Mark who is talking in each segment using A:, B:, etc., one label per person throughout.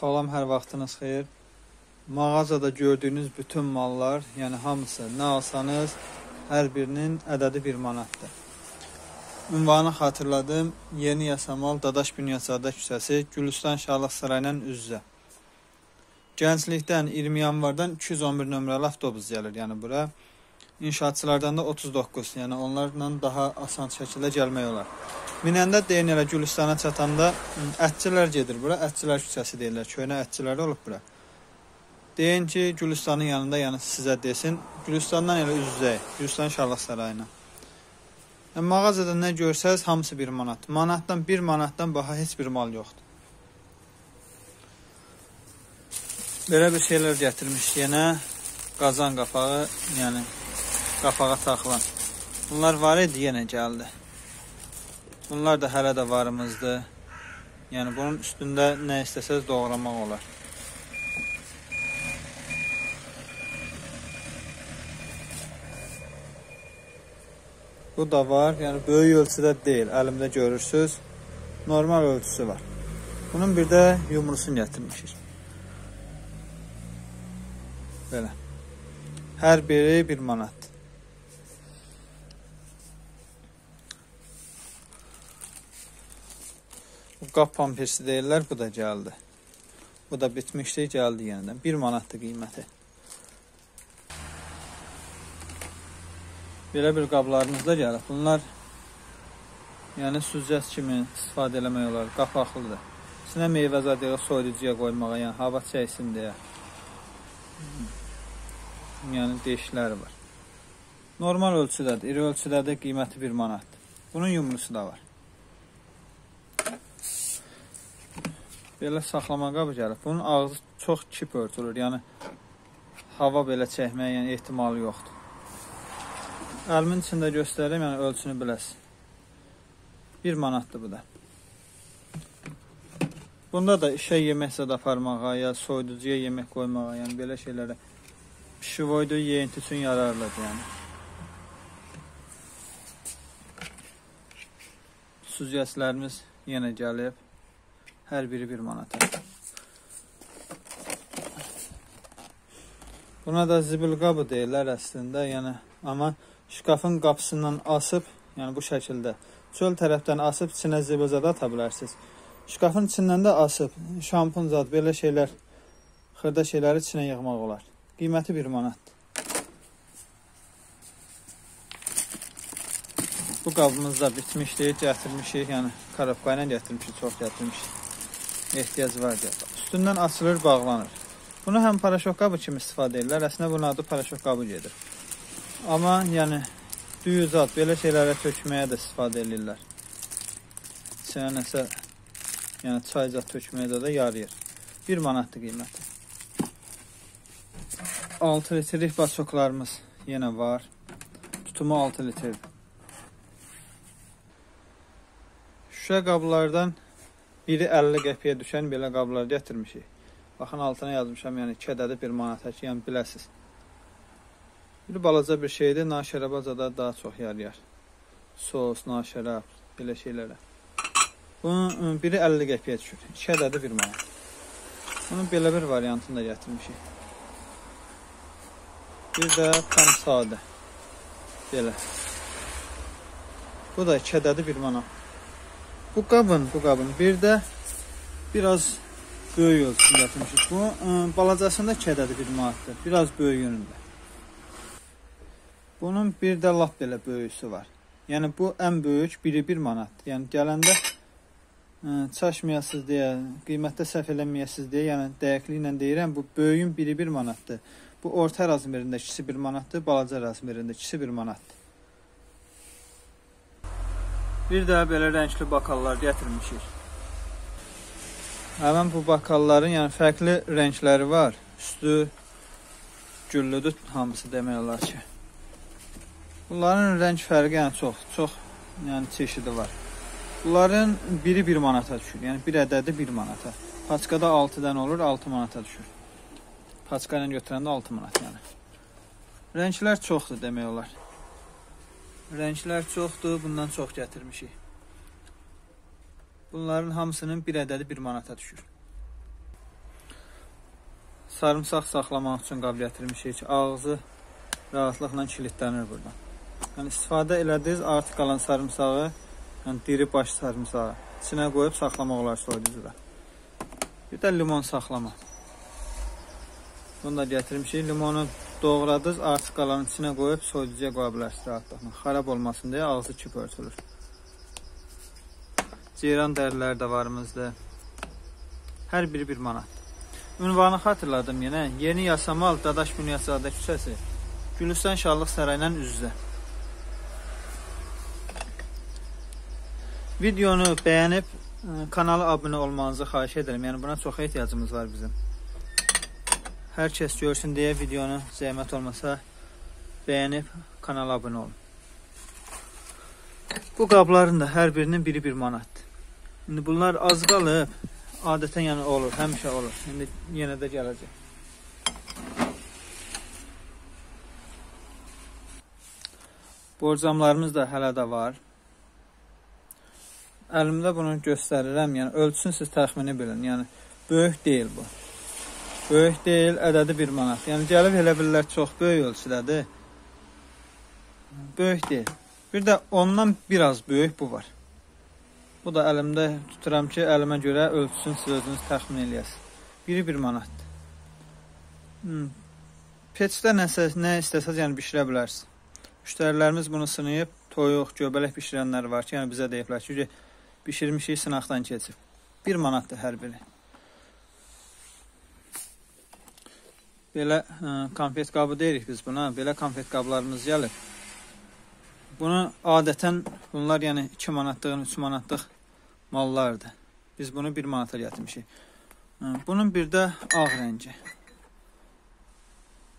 A: Salam, hər vaxtınız xeyir. Mağazada gördüyünüz bütün mallar, yəni hamısı nə alsanız, hər birinin ədədi 1 manatdır. Ünvanı xatırladım. Yeni Yasamal Dadaş Bünyadzadə küçəsi, Gülüstan Şahlıq sarayının üz-üzə. Gənclikdən 20 yanvardan 211 nömrəli avtobus gəlir, yəni bura. İnşaatçılardan da 39, yəni onlarla daha asan şəkildə gəlmək olar. Minəndə deyin elə Gülistana çatanda ətçilər gedir bura. Ətçilər küçəsi deyirlər. Köhnə ətçilər olub bura. Deyin ki, Gülüstanın yanında, yəni sizə desin, Gülüstandan elə üz-üzəyik. Gülüstan Şarlıq sarayına. Mağazada nə görsəz, hamısı 1 manat. Manatdan 1 manatdan baha heç bir mal yoxdur. Belə bir şeylər gətirmiş yenə. Qazan qapağı, yəni qapağa taxılan. Bunlar var idi, yenə gəldi. Bunlar da hələ də varımızdır. Yəni bunun üstündə nə istəsəz doğramaq olar. Bu da var. Yəni böyük ölçüdə deyil. Əlimdə görürsüz. Normal ölçüsü var. Bunun bir də yumrusunu gətirmişik. Belə. Hər biri 1 manat. Qap pampersi deyirlər, bu da gəldi. Bu da bitmişdi, gəldi yenidən. 1 manatdır qiyməti. Belə bir qablarımız da gəlib. Bunlar yəni süzgəc kimi istifadə eləmək olar. Qapaqlıdır. İçinə meyvə zadı soyuducuya qoymağa, yəni hava çəksin deyə. Yəni deşikləri var. Normal ölçüdədir. İri ölçüdədir, qiyməti 1 manatdır. Bunun yumrusu da var. Belə saxlama qabı gəlib. Bunun ağzı çox kip örtülür. Yəni hava belə çəkməyə yəni ehtimalı yoxdur. Əlimin içində göstərirəm, yəni ölçünü biləsiz. 1 manatdır bu da. Bunda da işə yemək zad aparmağa, ya soyuducuya yemək qoymağa, yəni belə şeylərə pişivoydu yeyinti üçün yararlıdır, yəni. Süzgəçlərimiz yenə gəlib. Hər biri 1 manata. Buna da zibil qabı deyirlər əslində, yəni amma şkafın qapısından asıb, yəni bu şəkildə çöl tərəfdən asıb içinə zibil zad ata bilərsiniz. Şkafın içindən də asıb şampun zad belə şeylər, xırda şeyləri içinə yığmaq olar. Qiyməti 1 manatdır. Bu qabımız da bitmişdi, gətirmişik, yəni karabka ilə gətirmişik, çox gətirmişik ehtiyac var deyə. Üstündən açılır, bağlanır. Bunu həm paraşok qabı kimi istifadə edirlər. Əslində bunun adı paraşok qabı gedir. Amma yəni düyü zat belə şeylərə tökməyə də istifadə edirlər. İçinə nəsə yəni çay zat tökməyə də, də yarayır. 1 manatdır qiyməti. 6 litrlik basoklarımız yenə var. Tutumu 6 litrdir. Şüşə qablardan Biri 50 qəpiyə düşən belə qablar gətirmişik. Baxın altına yazmışam, yəni kədədi bir manata ki, yəni biləsiz. Bir balaca bir şeydir, naşərəbazada daha çox yarayar. Sos, naşərəb, belə şeylərə. Bunun biri 50 qəpiyə düşür. 2 ədədi 1 manat. Bunun belə bir variantını da gətirmişik. Bir də tam sadə. Belə. Bu da 2 ədədi 1 manat. Bu qabın, bu qabın bir də biraz böyük ölçüsü gətirmişik. Bu ə, balacasında kədədir bir manatdır. Biraz böyüyünündə. Bunun bir də lap belə böyüsü var. Yəni bu ən böyük biri 1 manatdır. Yəni gələndə ə, çaşmayasınız deyə, qiymətdə səhv eləməyəsiniz deyə, yəni dəqiqliklə deyirəm, bu böyüyün biri 1 manatdır. Bu orta razmerində ikisi 1 manatdır, balaca razmerində ikisi 1 manatdır. Bir də belə rəngli bakallar gətirmişik. Həmən bu bakalların yəni fərqli rəngləri var. Üstü güllüdür hamısı demək olar ki. Bunların rəng fərqi yəni çox, çox yəni çeşidi var. Bunların biri 1 manata düşür. Yəni bir ədədi 1 manata. Paçkada 6 dənə olur, 6 manata düşür. Paçka ilə götürəndə 6 manat yəni. Rənglər çoxdur demək olar. Rənglər çoxdur, bundan çox gətirmişik. Bunların hamısının bir ədədi 1 manata düşür. sarımsaq saxlamaq üçün qab gətirmişik ki, ağzı rahatlıqla kilitlənir buradan. Yəni istifadə elədiniz artıq qalan sarımsağı, yəni diri baş sarımsağı içinə qoyub saxlamaq olar soyuducuda. Bir də limon saxlama. Bunu da gətirmişik. Limonu doğradınız, artıq qalanın içinə qoyub soyuducuya qoya bilərsiniz rahatlıqla. Xarab olmasın deyə ağzı kip örtülür. Ceyran dərilər də varımızdır. Hər biri 1 manat. Ünvanı xatırladım yenə. Yeni Yasamal Dadaş Bünyadzadə küçəsi. Gülüstan Şallıq Sarayla üz-üzə. Videonu bəyənib ə, kanala abunə olmanızı xahiş edirəm. Yəni buna çox ehtiyacımız var bizim. Hər kəs görsün deyə videonu zəhmət olmasa bəyənib kanala abunə olun. Bu qabların da hər birinin biri 1 manatdır. İndi bunlar az qalıb. Adətən yəni olur, həmişə olur. İndi yenə də gələcək. Borcamlarımız da hələ də var. Əlimdə bunu göstərirəm. Yəni ölçüsünü siz təxmini bilin. Yəni böyük deyil bu. Böyük deyil, ədədi 1 manat. Yəni gəlib elə bilirlər çox böyük ölçüdədir. Böyük deyil. Bir də ondan biraz böyük bu var. Bu da əlimdə tuturam ki, əlimə görə ölçüsünü siz özünüz təxmin eləyəsiniz. Biri 1 manatdır. Hmm. Peçdə nəsə, nə istəsəz, yəni bişirə bilərsiniz. Müştərilərimiz bunu sınayıb, toyuq, göbələk bişirənlər var ki, yəni bizə deyiblər ki, bişirmişik, sınaqdan keçib. 1 manatdır hər biri. Belə ə, konfet qabı deyirik biz buna. Belə konfet qablarımız gəlir. Bunu adətən bunlar yəni 2 manatlığın, 3 manatlıq mallardır. Biz bunu 1 manata gətirmişik. Bunun bir də ağ rəngi.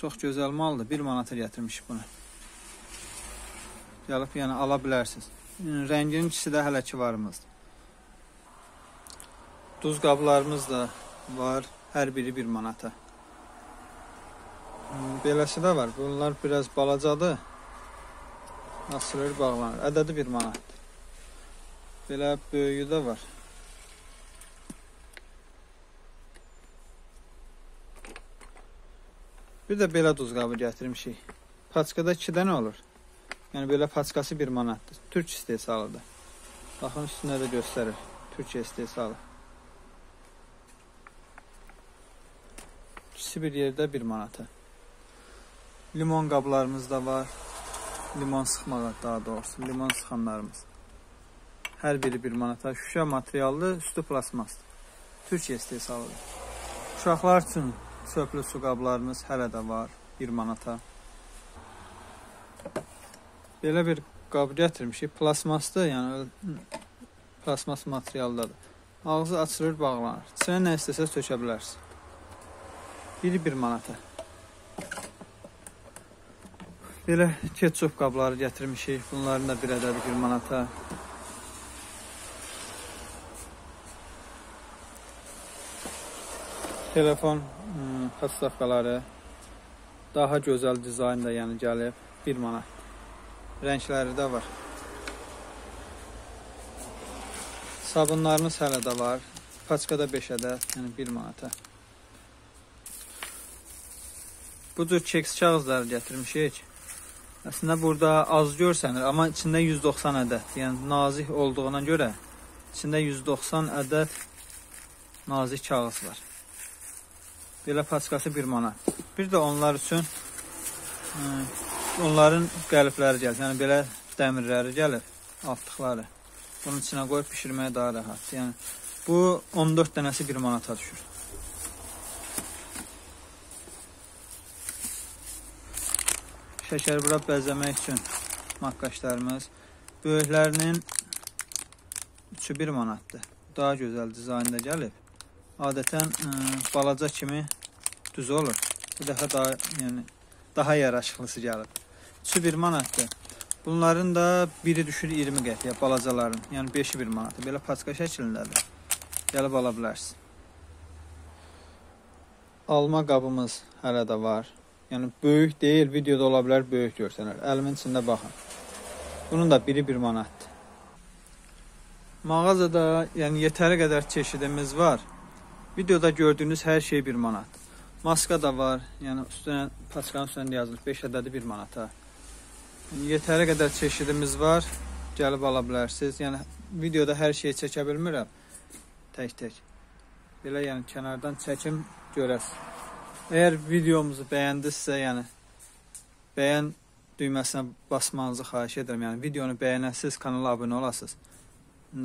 A: Çox gözəl maldır. 1 manata gətirmişik bunu. Gəlib yəni ala bilərsiniz. Rənginin ikisi də hələ ki varımızdır. Duz qablarımız da var. Hər biri 1 manata. Beləsi də var. Bunlar biraz balacadır. Asılır, bağlanır. Ədədi 1 manatdır. Belə böyüyü də var. Bir də belə duz qabı gətirmişik. Paçkada 2 dənə olur. Yəni belə paçkası 1 manatdır. Türk istehsalıdır. Baxın üstündə də göstərir. Türkiyə istehsalı. İkisi bir yerdə 1 manata. Limon qablarımız da var limon sıxmağa daha doğrusu limon sıxanlarımız. Hər biri 1 manata. Şüşə materiallı, üstü plasmasdır. Türkiyə istehsalıdır. Uşaqlar üçün çöplü su qablarımız hələ də var 1 manata. Belə bir qab gətirmişik. Plasmasdır, yəni plasmas materialdadır. Ağzı açılır, bağlanır. İçinə nə istəsəz tökə bilərsiniz. Biri 1 manata. Belə ketçup qabları gətirmişik. Bunların da bir ədədi 1 manata. Telefon ıı, podstavkaları daha gözəl dizaynda yəni gəlib 1 manat. Rəngləri də var. Sabunlarımız hələ də var. Paçkada 5 ədəd, yəni 1 manata. Bu cür keks kağızları gətirmişik. Əslində burada az görsənir, amma içində 190 ədəd, yəni nazik olduğuna görə içində 190 ədəd nazik kağız var. Belə paçkası 1 manat. Bir də onlar üçün ə, onların qəlibləri gəlir. Yəni belə dəmirləri gəlir, altlıqları. Bunun içinə qoyub bişirməyə daha rahat. Yəni bu 14 dənəsi 1 manata düşür. Şəkərbura bəzəmək üçün maqqaşlarımız. Böyüklərinin 3-ü 1 manatdır. Daha gözəl dizaynda gəlib. Adətən ə, balaca kimi düz olur. Bu dəfə daha, yəni daha yaraşıqlısı gəlib. 3-ü 1 manatdır. Bunların da biri düşür 20 qəpiyə balacaların. Yəni 5-i 1 manatdır. Belə paçka şəklindədir. Gəlib ala bilərsiniz. Alma qabımız hələ də var. Yəni böyük deyil, videoda ola bilər böyük görsənər. Əlimin içində baxın. Bunun da biri 1 manatdır. Mağazada yəni yetəri qədər çeşidimiz var. Videoda gördüyünüz hər şey 1 manat. Maska da var. Yəni üstünə paçkanın üstündə yazılıb 5 ədədi 1 manata. Yəni, yetəri qədər çeşidimiz var. Gəlib ala bilərsiniz. Yəni videoda hər şeyi çəkə bilmirəm tək-tək. Belə yəni kənardan çəkim görəsiz. Əgər videomuzu bəyəndinizsə, yəni bəyən düyməsinə basmanızı xahiş edirəm. Yəni videonu bəyənəsiz, kanala abunə olasınız.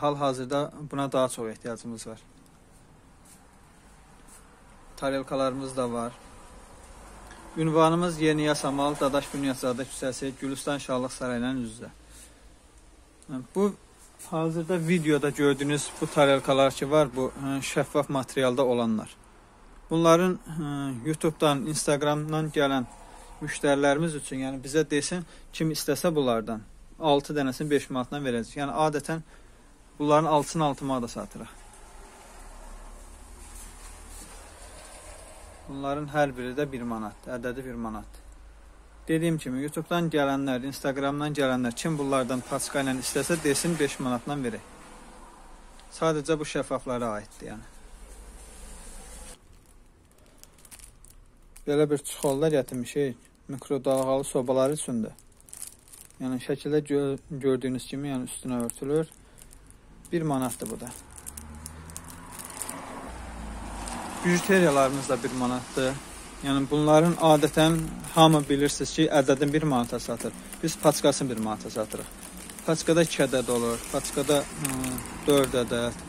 A: Hal-hazırda buna daha çox ehtiyacımız var. Tarelkalarımız da var. Ünvanımız Yeni Yasamal, Dadaş Bünyatzadə küçəsi, Gülüstan Şahlıq Sarayı ilə üz-üzə. Bu hazırda videoda gördüyünüz bu tarelkalar ki var, bu şəffaf materialda olanlar. Bunların YouTube-dan, Instagram-dan gələn müştərilərimiz üçün, yəni bizə desin, kim istəsə bunlardan 6 dənəsini 5 manatdan verəcək. Yəni adətən bunların 6-sını 6 manata satırıq. Bunların hər biri də 1 manatdır, ədədi 1 manatdır. Dediyim kimi YouTube-dan gələnlər, Instagram-dan gələnlər kim bunlardan paçka ilə istəsə desin 5 manatdan verək. Sadəcə bu şəffaflara aiddir, yəni. Belə bir çuxolda gətirmişik mikrodalğalı sobalar üçün də. Yəni şəkildə gö gördüyünüz kimi, yəni üstünə örtülür. 1 manatdır bu da. Bijuteriyalarımız da 1 manatdır. Yəni bunların adətən hamı bilirsiniz ki, ədədin 1 manata satır. Biz paçkasını 1 manata satırıq. Paçkada 2 ədəd olur. Paçkada 4 ədəd,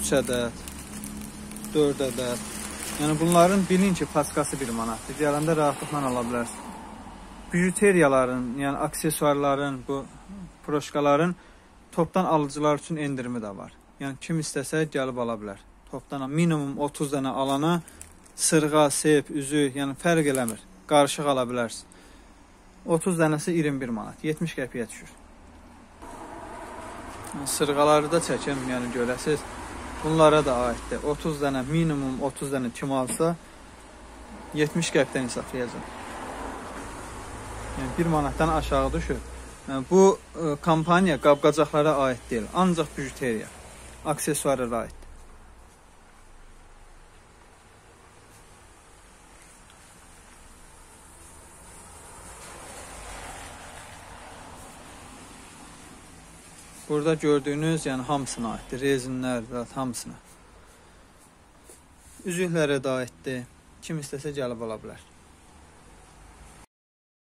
A: 3 ədəd, 4 ədəd. Yəni bunların bilin ki, paçkası 1 manatdır. Gələndə rahatlıqla ala bilərsiniz. Bijuteriyaların, yəni aksesuarların, bu proşkaların topdan alıcılar üçün endirimi də var. Yəni kim istəsə gəlib ala bilər. Topdan minimum 30 dənə alana sırğa, sep, üzük, yəni fərq eləmir. Qarışıq ala bilərsiniz. 30 dənəsi 21 manat, 70 qəpiyə düşür. Sırğaları da çəkim, yəni görəsiz. Bunlara da aiddir. 30 dənə, minimum 30 dənə kim alsa 70 qəpdən hesablayacaq. Yəni 1 manatdan aşağı düşür. Yəni, bu ə, e, kampaniya qab-qacaqlara aid deyil, ancaq bijuteriya, aksesuarlara aiddir. Burada gördüyünüz, yəni hamısına aiddir. Rezinlər və hamısına. Üzüklərə də aiddir. Kim istəsə gəlib ala bilər.